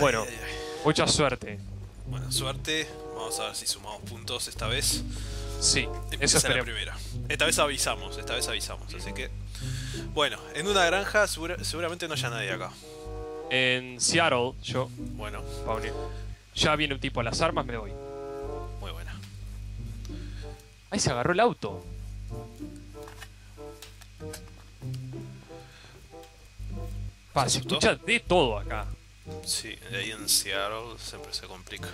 Bueno. ay, ay. Mucha suerte. Bueno, suerte. Vamos a ver si sumamos puntos esta vez. Sí, eso Empieza la primera. Esta vez avisamos, esta vez avisamos, así que... Bueno, en una granja segura- seguramente no haya nadie acá. En Seattle, yo, Bueno, Paune, ya viene un tipo a las armas, me voy. muy buena. Ahí se agarró el auto. Pa, se escucha de todo acá. Sí, ahí en Seattle siempre se complica.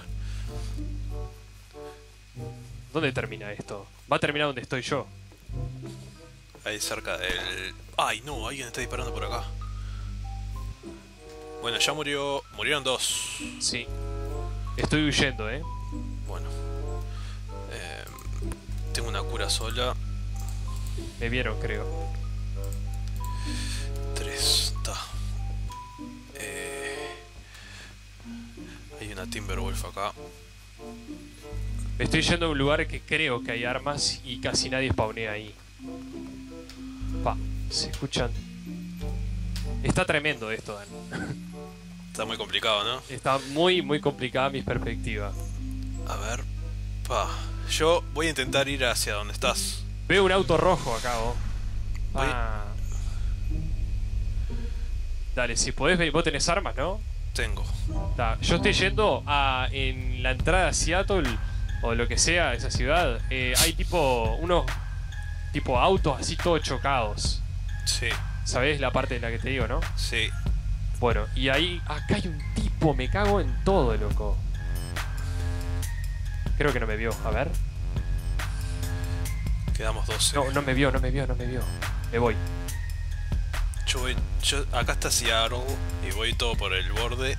¿Dónde termina esto? Va a terminar donde estoy yo. Ahí cerca del... ¡Ay, no! Alguien está disparando por acá. Bueno, ya murió... Murieron dos. Sí. Estoy huyendo, ¿eh? Bueno. Eh, tengo una cura sola. Me vieron, creo. Timberwolf acá. Estoy yendo a un lugar que creo que hay armas y casi nadie spawnea ahí. Pa, se escuchan. Está tremendo esto, Dan. Está muy complicado, ¿no? Está muy, muy complicada mi perspectiva. A ver. Pa. Yo voy a intentar ir hacia donde estás. Veo un auto rojo acá, vos. Voy- Ah. Dale, si podés vos tenés armas, ¿no? Tengo. Ta, Yo estoy yendo a en la entrada a Seattle o lo que sea, esa ciudad. eh, hay tipo unos tipo autos así todos chocados. Sí, ¿Sabés la parte en la que te digo, no? sí. Bueno, y ahí acá hay un tipo, me cago en todo, loco. Creo que no me vio, a ver. Quedamos 12. No, no me vio, no me vio, no me vio. Me voy. Yo voy. Yo, acá está Seattle y voy todo por el borde.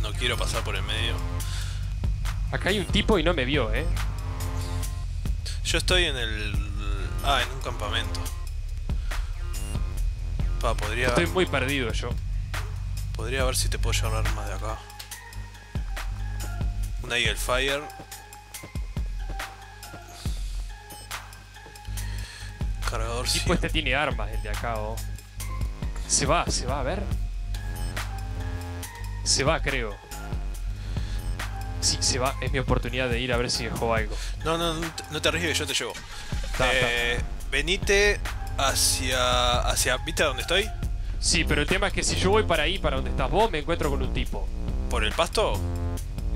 No quiero pasar por el medio. Acá hay un tipo y no me vio, ¿eh? Yo estoy en el. Ah, en un campamento. Pa, podría. Estoy muy perdido yo. Podría ver si te puedo llevar armas de acá. Una Eagle Fire. Cargador El tipo 100. este tiene armas, el de acá, oh. Se va, se va, a ver. Se va, creo. Sí, se va. Es mi oportunidad de ir a ver si dejó algo. No, no, no te, arriesgues, yo te llevo. Ta, ta. Eh, venite hacia. hacia. ¿Viste a dónde estoy? Sí, pero el tema es que si yo voy para ahí, para donde estás vos, me encuentro con un tipo. ¿Por el pasto?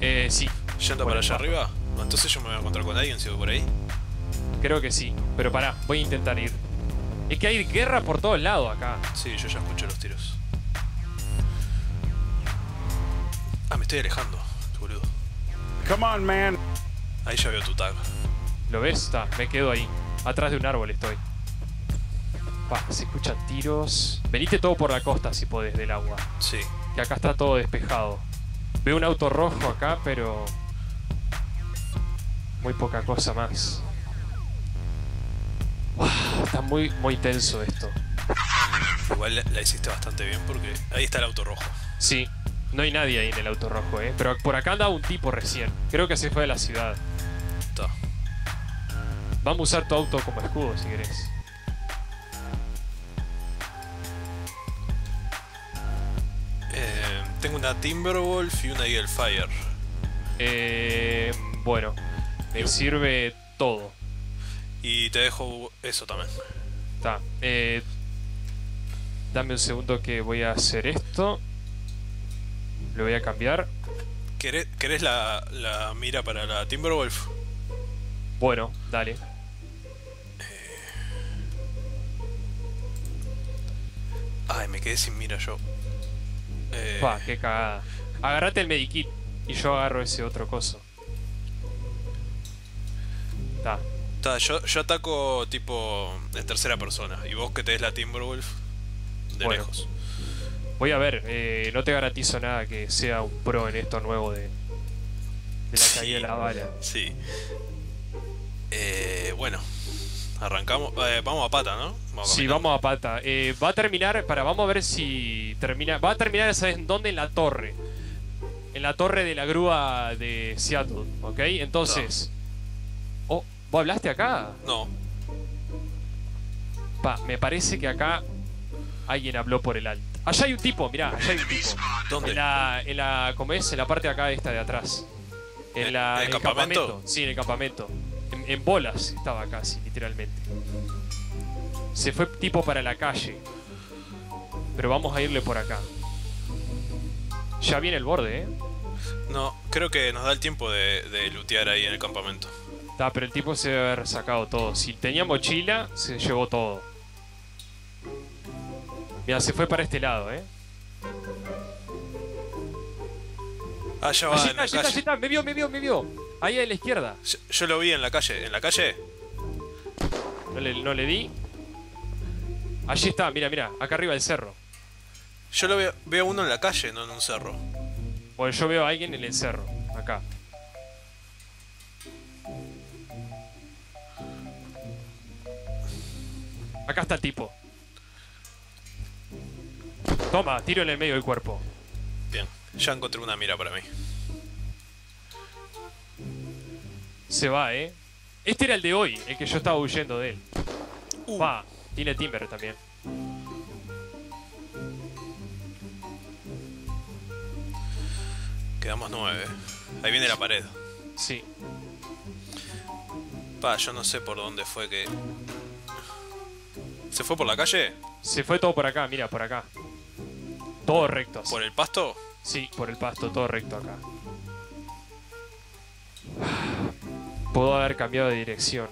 Eh, sí. ¿Yendo para allá pasto. arriba? Entonces yo me voy a encontrar con alguien si voy por ahí. Creo que sí. Pero pará, voy a intentar ir. Es que hay guerra por todos lados acá. Sí, yo ya escuché los tiros. Ah, me estoy alejando, boludo. Come on, man. Ahí ya veo tu tag. ¿Lo ves? Está, me quedo ahí. Atrás de un árbol estoy. Pa, se escuchan tiros. Venite todo por la costa si podés del agua. Sí. Que acá está todo despejado. Veo un auto rojo acá, pero. Muy poca cosa más. Uah, está muy, muy tenso esto. Igual la, la hiciste bastante bien porque ahí está el auto rojo. Sí, no hay nadie ahí en el auto rojo, eh. Pero por acá anda un tipo recién. Creo que se fue de la ciudad. Está. Vamos a usar tu auto como escudo si querés. Eh, tengo una Timberwolf y una Eagle Fire. Eh, bueno, me sirve todo. Y te dejo eso también. Está. Eh, dame un segundo que voy a hacer esto. Lo voy a cambiar. ¿Querés, querés la, la mira para la Timberwolf? Bueno, dale. Ay, me quedé sin mira yo. Eh, Pa, qué cagada. Agarrate el medikit y yo agarro ese otro coso. Está. Ta, yo, yo ataco tipo en tercera persona. Y vos que te des la Timberwolf de Bueno. lejos. Voy a ver, eh, no te garantizo nada que sea un pro en esto nuevo de, de la Sí. caída de la bala. Sí. Eh, bueno, arrancamos. eh, vamos a pata, ¿no? Vamos Sí, vamos a pata. Eh, va a terminar, para, vamos a ver si termina. Va a terminar, ¿sabes en dónde? En la torre. En la torre de la grúa de Seattle, ¿ok? Entonces. Oh, ¿vos hablaste acá? No, Pa, me parece que acá alguien habló por el alto. Allá hay un tipo, mirá, allá hay un tipo. ¿Dónde? En la, en la, ¿cómo es? En la parte de acá esta de atrás. En, ¿En- la, el en campamento? Sí, en el campamento. En, en bolas estaba casi, literalmente. Se fue tipo para la calle. Pero vamos a irle por acá. Ya viene el borde, ¿eh? No, creo que nos da el tiempo de, de lootear ahí en el campamento. Está, pero el tipo se debe haber sacado todo. Si tenía mochila, se llevó todo. Mira, se fue para este lado, ¿eh? Ah, ya va Allí en la allí allí calle. está. Me vio, me vio, me vio. Ahí a la izquierda. Yo, yo lo vi en la calle. ¿En la calle? No le, no le di. Allí está, mira, mira. Acá arriba del cerro. Yo lo veo, veo uno en la calle, no en un cerro. Bueno, yo veo a alguien en el cerro. Acá. Acá está el tipo. Toma, tiro en el medio del cuerpo. Bien, ya encontré una mira para mí. Se va, ¿eh? Este era el de hoy, el que yo estaba huyendo de él. Uh. Va, tiene timber también. Quedamos nueve. Ahí viene la pared. Sí. Pa, yo no sé por dónde fue que... ¿Se fue por la calle? Se fue todo por acá, mira, por acá. Todo recto. así. ¿Por el pasto? Sí, por el pasto, todo recto acá. Puedo haber cambiado de dirección.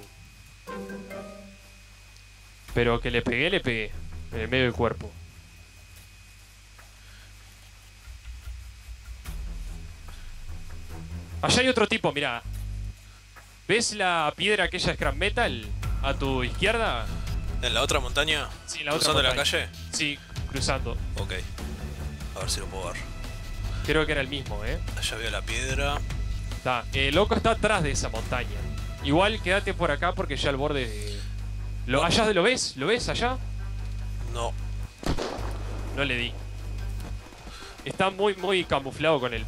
Pero que le pegué, le pegué. En el medio del cuerpo. Allá hay otro tipo, mira. ¿Ves la piedra aquella scrap metal a tu izquierda? ¿En la otra montaña? Sí, otra ¿Cruzando la calle? Sí, cruzando. Ok. A ver si lo puedo ver. Creo que era el mismo, ¿eh? Allá veo la piedra. Está. El loco está atrás de esa montaña. Igual quédate por acá porque ya el borde. de- ¿Lo, allá lo ves? ¿Lo ves allá? No. No le di. Está muy, muy camuflado con el.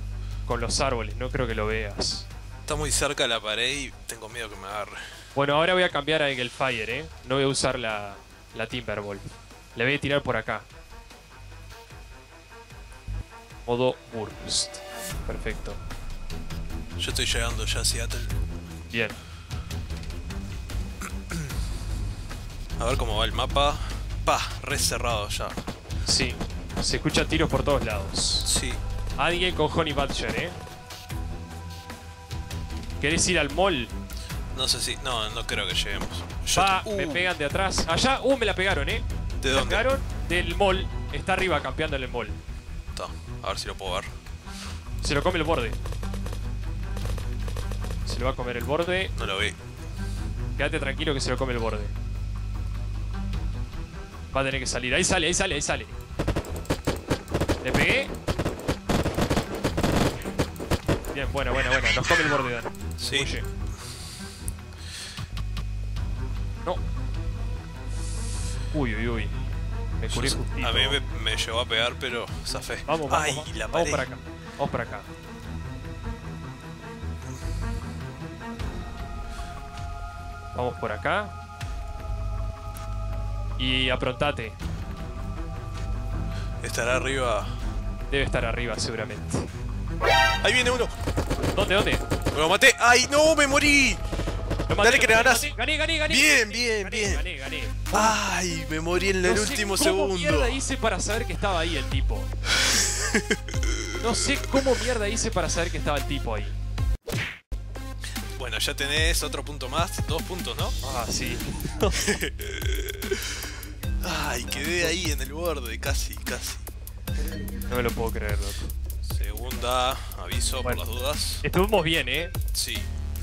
con los árboles, no creo que lo veas. Está muy cerca de la pared y tengo miedo que me agarre. Bueno, ahora voy a cambiar a el Fire, eh. No voy a usar la. la Timberwolf. Le voy a tirar por acá. Modo Burst. Perfecto. Yo estoy llegando ya a Seattle. Bien. A ver cómo va el mapa. Pa, re cerrado ya. Sí. Se escuchan tiros por todos lados. Sí. Alguien con Honey Badger, ¿eh? ¿Querés ir al mall? No sé si. No, no creo que lleguemos. Yo- Va, Uh, me pegan de atrás. Allá, uh, me la pegaron, ¿eh? ¿De Me dónde? pegaron del mall. Está arriba campeando en el mall. Está. A ver si lo puedo ver. Se lo come el borde. Se lo va a comer el borde. No lo vi. Quédate tranquilo que se lo come el borde. Va a tener que salir. Ahí sale, ahí sale, ahí sale. Le pegué. Bien, buena, buena, buena. Nos come el borde, Dan. Sí. Uy, uy, uy. Me curé Yo- justito. a mí me, me llegó a pegar, pero zafé. Vamos, vamos, Ay, vamos. la vamos para acá. Vamos para acá. Vamos por acá. Y aprontate. Estará arriba. Debe estar arriba seguramente. ¡Ahí viene uno! ¿Dónde, dónde? ¡Lo maté! ¡Ay, no! ¡Me morí! Lo Dale que le ganás. Gané, gané, gané. Bien, bien, gané, bien. Gané, gané. ¡Ay! Me morí en el No sé último cómo segundo. mierda hice para saber que estaba ahí el tipo? No sé cómo mierda hice para saber que estaba el tipo ahí. Bueno, ya tenés otro punto más. Dos puntos, ¿no? Ah, sí. ¡Ay! Quedé ahí en el borde. Casi, casi. No me lo puedo creer, loco. Segunda, aviso Bueno. por las dudas. Estuvimos bien, ¿eh? Sí.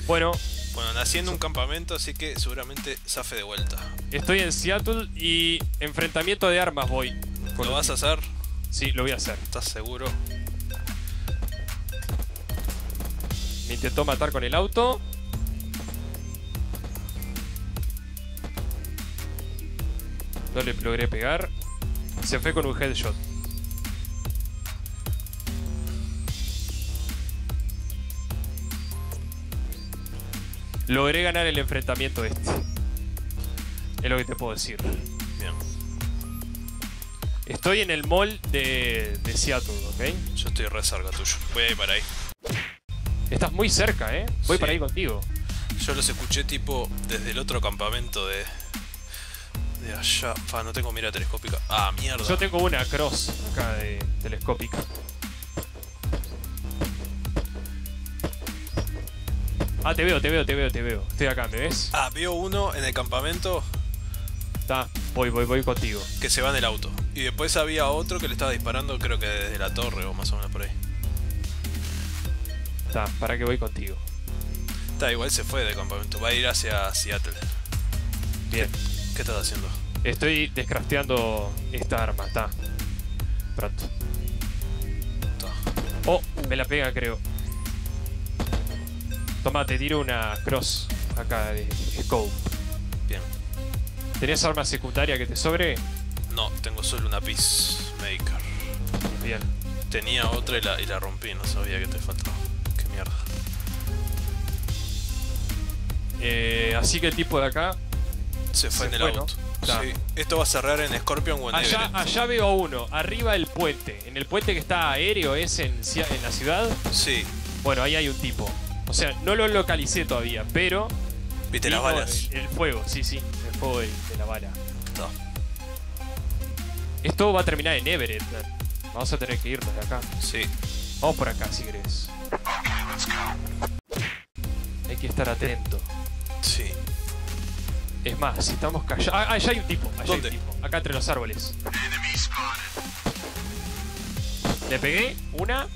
Bueno, Bueno, nací en un campamento, así que seguramente zafe de vuelta. estoy en Seattle y enfrentamiento de armas voy. ¿Lo vas a hacer? Sí, lo voy a hacer. ¿Estás seguro? Me intentó matar con el auto. No le logré pegar. Se fue con un headshot. Logré ganar el enfrentamiento este. Es lo que te puedo decir. Bien. Estoy en el mall de, de Seattle, ¿ok? Yo estoy re cerca tuyo. Voy a ir para ahí. Estás muy cerca, ¿eh? Voy Sí. para ahí contigo. Yo los escuché tipo desde el otro campamento de. De allá. Fa, no tengo mira telescópica. Ah, mierda. Yo tengo una cross acá de telescópica. Ah, te veo, te veo, te veo, te veo. Estoy acá, ¿me ves? Ah, veo uno en el campamento Está, voy, voy, voy contigo. que se va en el auto. Y después había otro que le estaba disparando, creo que desde la torre o más o menos por ahí. Está, para que voy contigo. Está, igual se fue del campamento. Va a ir hacia Seattle. Bien. ¿Qué estás haciendo? Estoy descrafteando esta arma, está. Pronto. Está. Oh, me la pega, creo. Toma, te tiro una cross acá de scope. Bien. ¿Tenés arma secundaria que te sobre? No, tengo solo una Peacemaker. Bien. Tenía otra y la, y la rompí, no sabía que te faltaba. Qué mierda. Eh, así que el tipo de acá. Se fue Se en el fue, auto. Sí. Esto va a cerrar en Scorpion o en Allá, Everett. allá veo uno, arriba del puente. En el puente que está aéreo es en, en la ciudad. Sí. Bueno, ahí hay un tipo. O sea, no lo localicé todavía, pero. ¿Viste las balas? El, el fuego, sí, sí. El fuego de, de la bala. Ta. Esto va a terminar en Everett. man. Vamos a tener que irnos de acá. Sí. Vamos por acá si querés. Hay que estar atento. Sí. Es más, si estamos callados. Ah, allá hay un tipo. Allá ¿Dónde? hay un tipo. Acá entre los árboles. Le pegué una.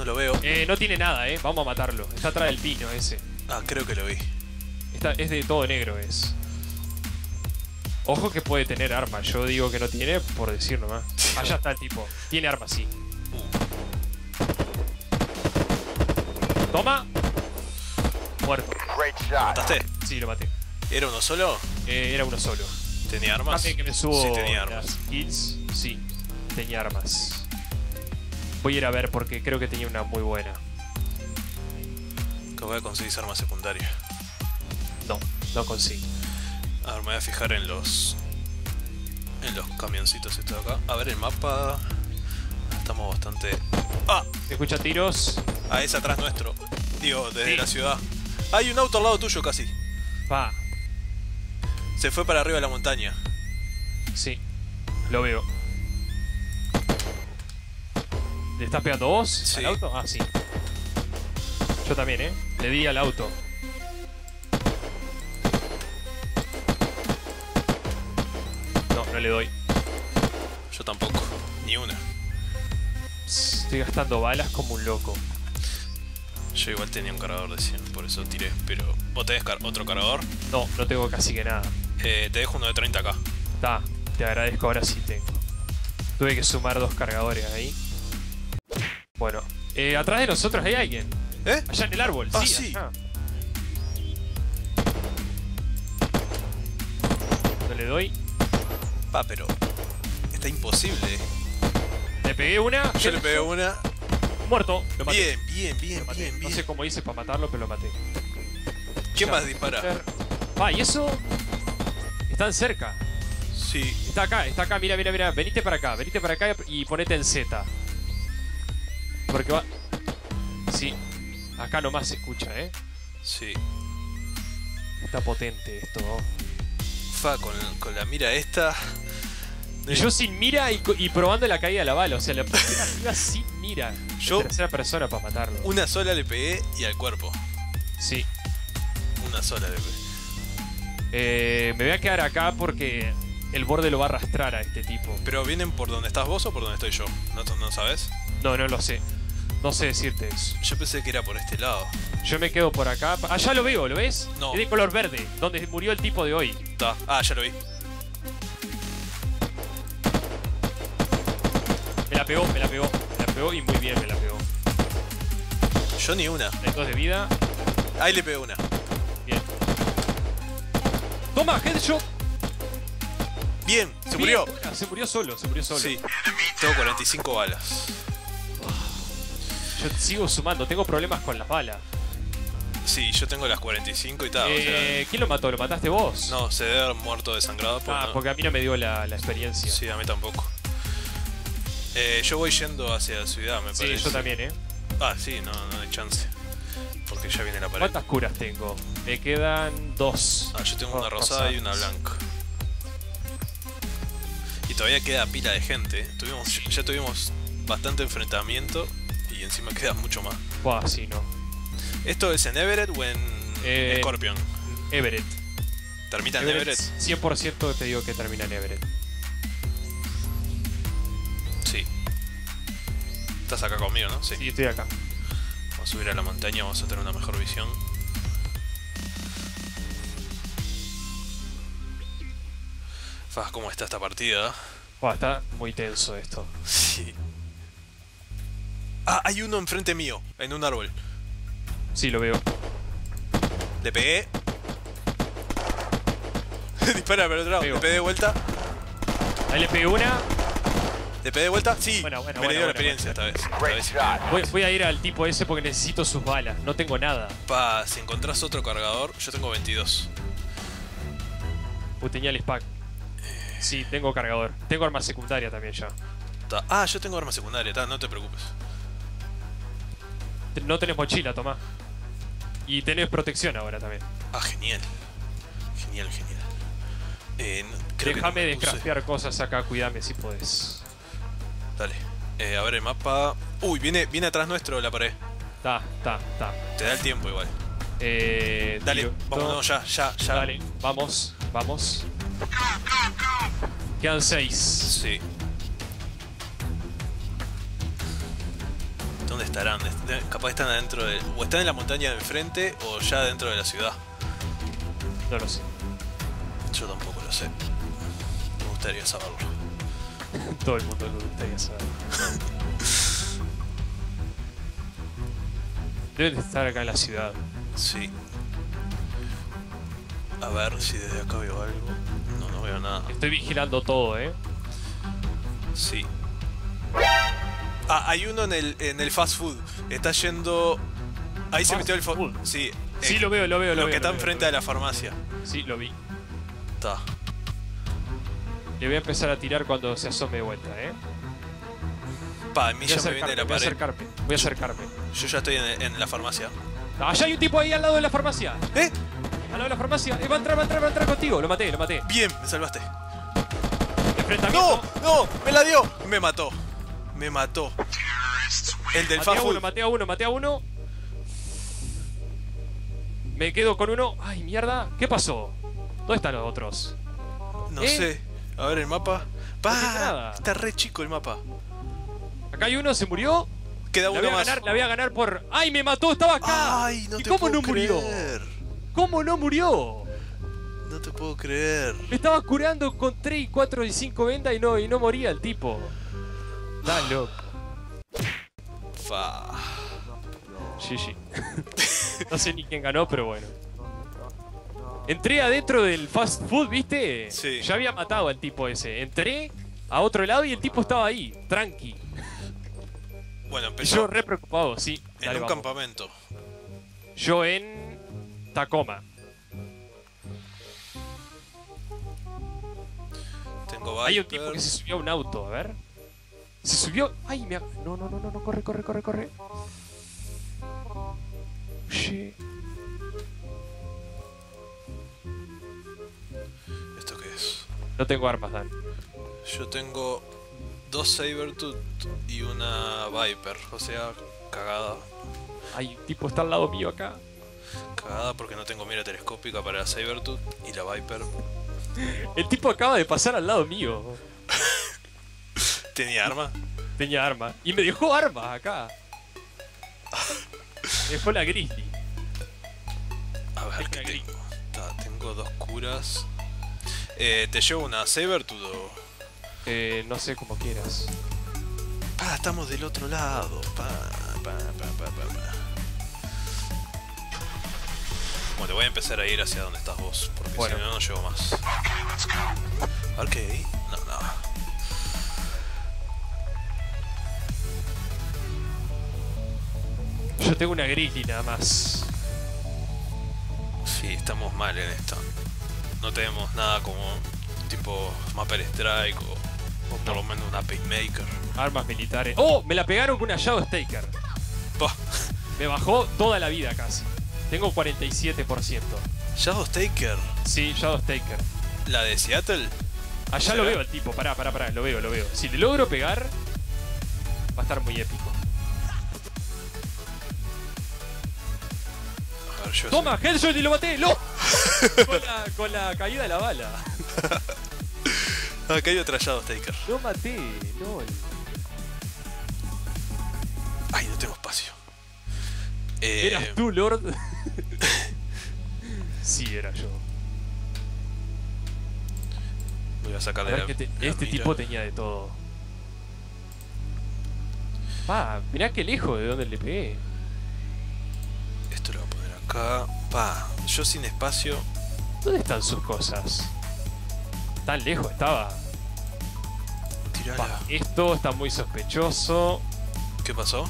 No lo veo. Eh, no tiene nada, eh. Vamos a matarlo. Está atrás del pino ese. Ah, creo que lo vi. Está, es de todo negro, es. Ojo que puede tener arma. Yo digo que no tiene por decir nomás. Allá está el tipo. Tiene arma, sí. Toma. Muerto. ¿Lo mataste? Sí, lo maté. ¿Era uno solo? Eh, era uno solo. ¿Tenía armas? Dame que me subo Sí, tenía las armas. Sí, tenía armas. Voy a ir a ver porque creo que tenía una muy buena. Que voy a conseguir arma secundaria. No, no consigo. A ver, me voy a fijar en los. En los camioncitos estos de acá. A ver el mapa. Estamos bastante. ¡Ah! ¿Se escucha tiros? Ah, es atrás nuestro. Digo, desde Sí. la ciudad. Hay un auto al lado tuyo casi. Pa, Se fue para arriba de la montaña. sí. Lo veo. ¿Le estás pegando vos Sí. al auto? Ah, sí. Yo también, ¿eh? Le di al auto. No, no le doy. Yo tampoco. Ni una. Estoy gastando balas como un loco. Yo igual tenía un cargador de 100, por eso tiré. Pero. ¿Vos tenés car- otro cargador? No, no tengo casi que nada. Eh, te dejo uno de 30 acá. Ta, te agradezco, ahora sí tengo. Tuve que sumar dos cargadores ahí. Bueno, eh, atrás de nosotros hay alguien. ¿Eh? Allá en el árbol, Ah, sí. sí. allá. No le doy. Pa, pero. Está imposible. Le pegué una. Yo le pegué una. Muerto. Lo maté. Bien, bien, bien, maté. bien, No bien. sé cómo hice para matarlo, pero lo maté. ¿Quién Ya, más dispara? Va, y eso. Están cerca. Sí. Está acá, está acá, mira, mira, mira. Venite para acá, venite para acá y ponete en Z. Porque va. Sí. Acá nomás se escucha, ¿eh? Sí. Está potente esto. Fa, con, con la mira esta. Y yo sin mira y, probando la caída de la bala. O sea, la arriba sin mira. Yo- En tercera persona para matarlo. Una sola le pegué y al cuerpo. Sí. Una sola le pegué. Eh, me voy a quedar acá porque el borde lo va a arrastrar a este tipo. ¿Pero vienen por donde estás vos o por donde estoy yo? ¿No, no sabes? No, no lo sé. No sé decirte eso. Yo pensé que era por este lado. Yo me quedo por acá. Allá lo veo, ¿lo ves? No. Es de color verde, donde murió el tipo de hoy. Ta. Ah, ya lo vi. Me la pegó, me la pegó. Me la pegó y muy bien me la pegó. Yo ni una. Hay dos de vida. Ahí le pegué una. Bien. Toma, headshot. Bien, se Bien, murió. Se murió solo, se murió solo. Sí. Tengo 45 balas. Yo sigo sumando, tengo problemas con las balas. Sí, yo tengo las 45 y tal. o Eh, ¿Quién lo mató? ¿Lo mataste vos? no, se debe haber muerto desangrado. Porque Ah, no- porque a mí no me dio la, la experiencia. Sí, a mí tampoco. Eh, yo voy yendo hacia la ciudad, me Sí, parece. yo también, ¿eh? Ah, sí, no, no hay chance. Porque ya viene la pared. ¿Cuántas curas tengo? Me quedan dos. Ah, yo tengo una rosada y una blanca. Y todavía queda pila de gente. ¿eh? Tuvimos, ya tuvimos bastante enfrentamiento y encima queda mucho más. Buah, sí, no. ¿Esto es en Everett o en Eh, Scorpion? Everett. ¿Termina en Everett, Everett? 100% te digo que termina en Everett. Sí. Estás acá conmigo, ¿no? Sí. Sí, estoy acá. Vamos a subir a la montaña, vamos a tener una mejor visión. Faz, ¿cómo está esta partida? Buah, está muy tenso esto. Sí. Ah, hay uno enfrente mío, en un árbol. Sí, lo veo. Le pegué. Dispara para el otro lado. Pego. Le pegué de vuelta. Ahí le pegué una. Le pegué de vuelta. Sí. Buena, buena, me le buena, dio la experiencia esta vez. Esta. Voy, voy a ir al tipo ese porque necesito sus balas. No tengo nada. Pa, si encontrás otro cargador, yo tengo 22. Uh, tenía el SPAC. Sí, tengo cargador. Tengo arma secundaria también ya. Ah, yo tengo arma secundaria, ta, no te preocupes. No tenés mochila, tomá. Y tenés protección ahora también. Ah, genial. Genial, genial. Eh, no- creo que no Déjame me puse. descraftear cosas acá, cuidame si podés. Dale. Eh, a ver el mapa. Uy, viene, viene atrás nuestro la pared. Ta, ta, ta. Te da el tiempo igual. Eh, Dale, tiro- vámonos ya, ya, ya. Dale, vamos, vamos. Quedan seis. Sí. ¿Dónde estarán? Est- Capaz están adentro de. O están en la montaña de enfrente o ya dentro de la ciudad. No lo sé. Yo tampoco lo sé. Me gustaría saberlo. Todo el mundo le gustaría saber. Deben de estar acá en la ciudad. Sí. A ver si desde acá veo algo. No, no veo nada. Estoy vigilando todo, eh. Sí. Ah, hay uno en el, en el fast food. Está yendo. Ahí se metió el fast food. Sí. Sí, eh, lo veo, lo veo, lo Lo veo. que está enfrente de la farmacia. Sí, lo vi. Está. Le voy a empezar a tirar cuando se asome de vuelta, eh. Pa, a mí Voy ya me viene la voy a pared. acercarme. Voy a acercarme. Yo ya estoy en, en la farmacia. Allá hay un tipo ahí al lado de la farmacia. ¿Eh? Al lado de la farmacia. Eh, va a entrar, va a entrar, va a entrar contigo. Lo maté, lo maté. Bien, me salvaste. ¡No! ¡No! ¡Me la dio! Me mató. Me mató. El del Maté a uno, maté a uno, maté a uno. Me quedo con uno. Ay, mierda. ¿Qué pasó? ¿Dónde están los otros? No ¿Eh? sé. A ver el mapa. Pa, está re chico el mapa. Acá hay uno, se murió. Queda La uno voy a más. ganar, la voy a ganar por. ¡Ay, me mató! Estaba acá. Ay, no ¿Y te cómo puedo no murió? creer. ¿Cómo no murió? No te puedo creer. Me estaba curando con 3, 4 y 5 vendas y no, y no moría el tipo. Está loco. Fa. GG. no sé ni quién ganó, pero bueno. Entré adentro del fast food, ¿viste? Sí. Ya había matado al tipo ese. Entré a otro lado y el tipo estaba ahí, tranqui. Bueno, Y empezó yo re preocupado, sí. en Dale, un vamos. campamento. Yo en Tacoma. Tengo Hay un tipo que se subió a un auto, a ver. Se subió. ¡Ay, me ha- No, no, no, no, no, corre, corre, corre, corre. Oye. ¿Esto qué es? No tengo armas, Dan. Yo tengo dos Sabertooth y una Viper. O sea, cagada. Un tipo está al lado mío acá. Cagada porque no tengo mira telescópica para la Sabertooth y la Viper. El tipo acaba de pasar al lado mío. ¿Tenía arma? Tenía arma. Y me dejó armas acá. Me dejó la Grizzly. A ver, ¿qué gris. tengo? Ta, tengo dos curas. Eh, ¿Te llevo una Sabertooth o...? Eh, no sé cómo quieras. Pa, estamos del otro lado. Pa, pa, pa, pa, pa, pa. Bueno, voy a empezar a ir hacia donde estás vos, porque Bueno. si no, no llego más. Ok, no, Yo tengo una Grizzly nada más. Sí, estamos mal en esto. No tenemos nada como tipo Mapper Strike o, o por lo menos una Pacemaker. Armas militares. ¡Oh! Me la pegaron con una Shadow Staker. Me bajó toda la vida casi. Tengo 47%. Shadow Staker, Sí, Shadow Staker. la de Seattle. Allá lo veo al tipo, pará, pará, pará, lo veo, lo veo. Si le logro pegar, va a estar muy épico. ¡Toma! ¡Headshot y lo maté! ¡No! con, la, con la caída de la bala. Ah, acá hay otra Shadow Staker. Lo maté, no. Ay, no tengo espacio. Eh, ¿Eras tú, Lord? sí, era yo. Voy a A sacarle ver la, que te- la este mira. tipo tenía de todo. Pa, mirá qué lejos de donde le pegué. Esto lo voy a poner acá. Pa, yo sin espacio. ¿Dónde están sus cosas? Tan lejos estaba. Pa, esto está muy sospechoso. ¿Qué pasó?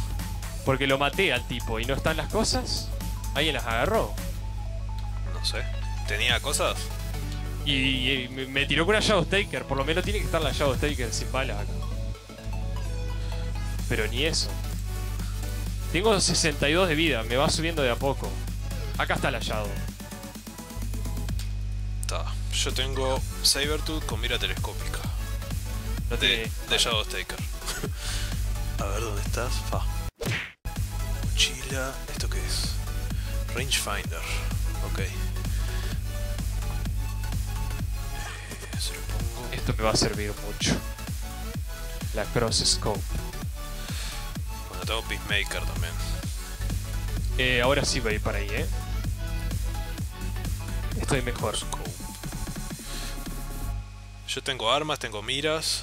Porque lo maté al tipo y no están las cosas. Alguien las agarró. No sé. ¿Tenía cosas? Y, y me, me tiró con una Shadow Staker. Por lo menos tiene que estar la Shadow Staker sin balas acá. Pero ni eso. Tengo 62 de vida. Me va subiendo de a poco. Acá está la Shadow. Está. Yo tengo Sabertooth con mira telescópica. No De, tiene- de Shadow Staker. a ver dónde estás. Fa. Mochila. ¿Esto qué es? Rangefinder. Ok. Eh, se lo pongo. Esto me va a servir mucho. La Cross Scope. Bueno, tengo Peacemaker también. Eh, ahora sí voy a ir para ahí, ¿eh? Estoy mejor. Yo tengo armas, tengo miras.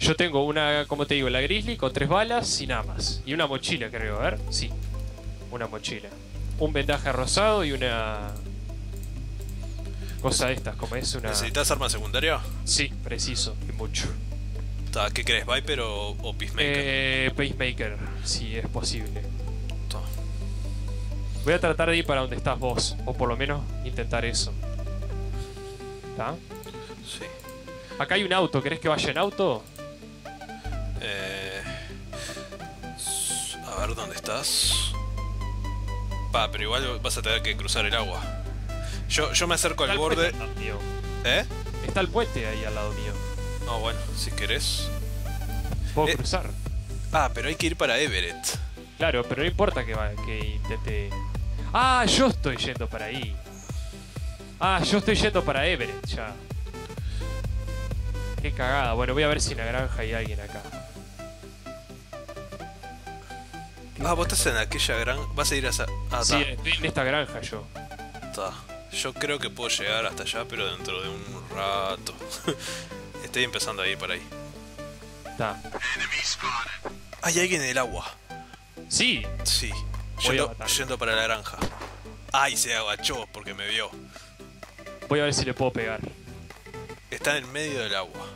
Yo tengo una, como te digo, la Grizzly con tres balas y nada más. Y una mochila, creo. A ver, sí. Una mochila. Un vendaje rosado y una... Cosa de estas, como es una... ¿Necesitas arma secundaria? Sí, preciso. Y mucho. ¿Qué crees? ¿Viper o, o Peacemaker? Eh, Pacemaker, si es posible. Voy a tratar de ir para donde estás vos. O por lo menos intentar eso. ¿Está? Sí. Acá hay un auto. ¿Querés que vaya en auto? Eh, a ver dónde estás. Pa, pero igual vas a tener que cruzar el agua. Yo, yo me acerco Está al puente borde. ¿Eh? Está el puente ahí al lado mío. No, bueno, si querés. Puedo Eh. cruzar. Ah, pero hay que ir para Everett. Claro, pero no importa que, va- que intente. Ah, yo estoy yendo para ahí. Ah, yo estoy yendo para Everett ya. Qué cagada. Bueno, voy a ver si en la granja hay alguien acá. Ah, vos estás en aquella gran. Vas a ir a esa. Ah, Sí, estoy en esta granja yo. ta. Yo creo que puedo llegar hasta allá, pero dentro de un rato. Estoy empezando a ir para ahí. Está. Hay alguien en el agua. Sí, Sí. Yendo, yendo para la granja. Ay, se agachó porque me vio. voy a ver si le puedo pegar. Está en medio del agua.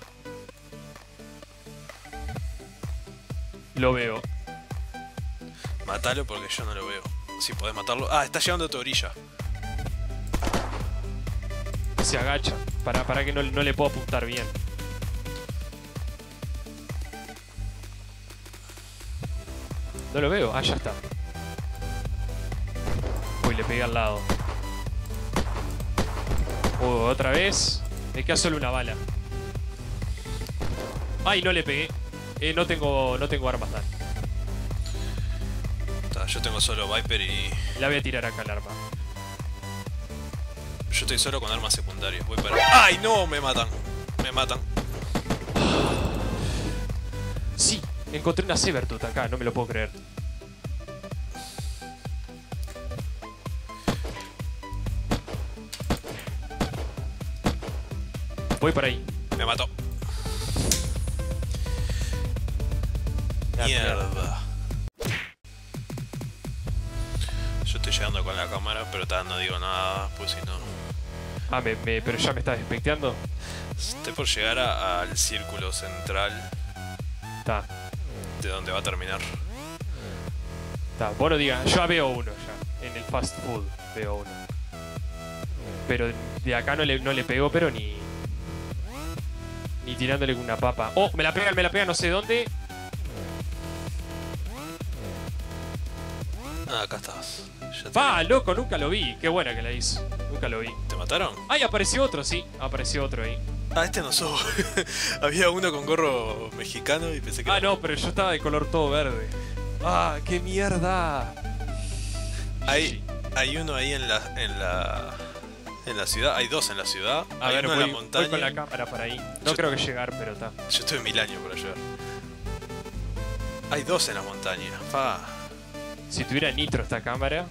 Lo veo. Matalo porque yo no lo veo. Si podés matarlo. Ah, está llegando a tu orilla. Se agacha. Para, para que no, no le puedo apuntar bien. No lo veo. Ah, ya está. Le pegué al lado. Uh, otra vez. Me queda solo una bala. Ay, no le pegué. Eh, no tengo, no tengo armas, Dan. Ta, yo tengo solo Viper y. La voy a tirar acá el arma. Yo estoy solo con armas secundarias. Voy para. ¡Ay, no! Me matan. Me matan. Sí, encontré una Sabertooth acá, no me lo puedo creer. Voy por ahí. Me mató. Mierda. Yo estoy llegando con la cámara, pero ta, no digo nada, pues si no. Ah, me, me- pero ya me estás despecteando. Estoy por llegar a- al círculo central Está, de donde va a terminar. está. Vos no digas, yo ya veo uno ya. En el fast food veo uno. Pero de acá no le, no le pegó, pero ni. Ni tirándole con una papa. Oh, me la pega, me la pega, no sé dónde. Ah, acá estás. Pa, loco, nunca lo vi. Qué buena que la hizo. Nunca lo vi. ¿Te mataron? Ay, apareció otro, sí. Apareció otro ahí. Ah, este no soy. Había uno con gorro mexicano y pensé que. Ah, era- no, pero yo estaba de color todo verde. Ah, qué mierda. Hay, hay uno ahí en la, en la. En la ciudad. Hay dos en la ciudad. A hay ver, uno voy, en la voy montaña. con la cámara para ahí. No Yo- creo que llegar, pero está. Yo estuve mil años para llegar. Hay dos en la montaña. Pa. Si tuviera nitro esta cámara.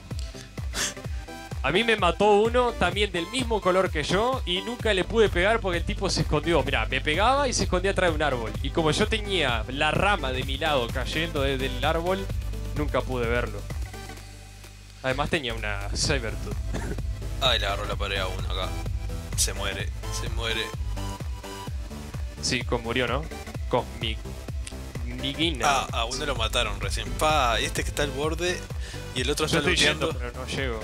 A mí me mató uno también del mismo color que yo y nunca le pude pegar porque el tipo se escondió. Mirá, me pegaba y se escondía atrás de un árbol. Y como yo tenía la rama de mi lado cayendo desde el árbol, nunca pude verlo. Además tenía una Cybertooth. Ay, le agarró la pared a uno acá. Se muere, se muere. Sí, con murió, ¿no? Cosmic. Nigina. Ah, a uno lo mataron recién. Pa, este que está al borde y el otro yo está luchando. pero no llego.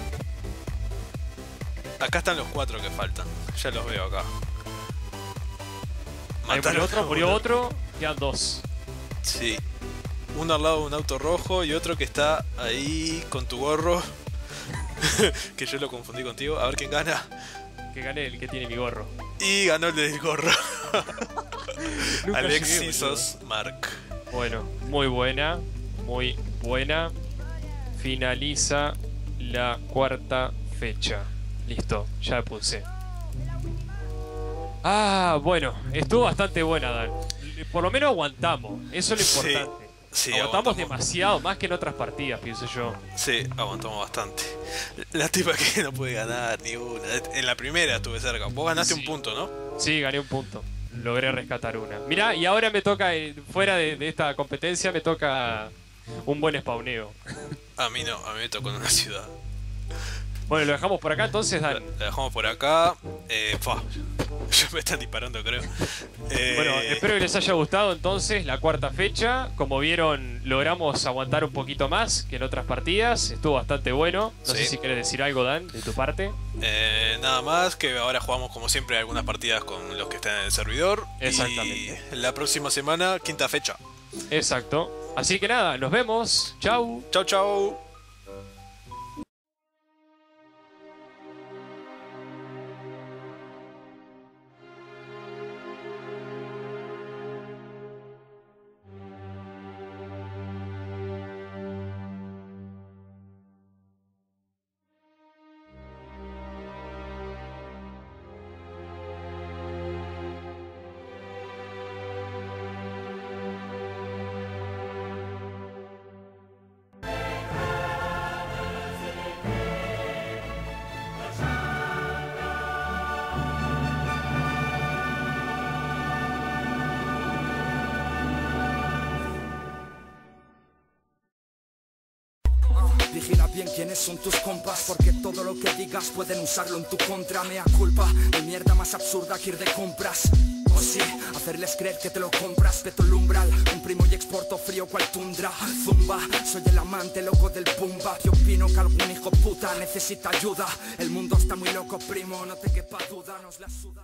Acá están los cuatro que faltan. Ya los veo acá. Ahí Mataron murió otro, a murió otro, quedan dos. Sí. Uno al lado de un auto rojo y otro que está ahí con tu gorro. que yo lo confundí contigo. A ver quién gana. Que gane el que tiene mi gorro. Y ganó el del gorro. Alexis sos Mark. Bueno, muy buena, muy buena. Finaliza la cuarta fecha. Listo, ya puse. Ah, bueno, estuvo bastante buena, Dan. Por lo menos aguantamos, eso es lo importante. sí, aguantamos, aguantamos. demasiado, más que en otras partidas, pienso yo. Sí, aguantamos bastante. La tipa que no puede ganar ni una. En la primera estuve cerca. Vos ganaste Sí. un punto, ¿no? Sí, gané un punto. Logré rescatar una. Mirá, y ahora me toca, eh, fuera de, de esta competencia, me toca un buen spawneo. A mí no, a mí me tocó en una ciudad. Bueno, lo dejamos por acá entonces, Dan. la dejamos por acá. Eh, ya me están disparando, creo. Eh, Bueno, espero que les haya gustado entonces la cuarta fecha. Como vieron, logramos aguantar un poquito más que en otras partidas. Estuvo bastante bueno. No sé si quieres decir algo, Dan, de tu parte. eh, nada más que ahora jugamos como siempre algunas partidas con los que están en el servidor. Exactamente. Y la próxima semana, quinta fecha. Exacto. Así que nada, nos vemos. Chau. Chau, chau. Son tus compas Porque todo lo que digas pueden usarlo en tu contra. Mea culpa, de mierda más absurda que ir de compras. Oh sí, hacerles creer que te lo compras. Veto el umbral, comprimo y exporto frío cual tundra. Zumba, soy el amante loco del pumba. Que opino que algún hijo puta necesita ayuda. El mundo está muy loco primo, no te quepa duda, nos la suda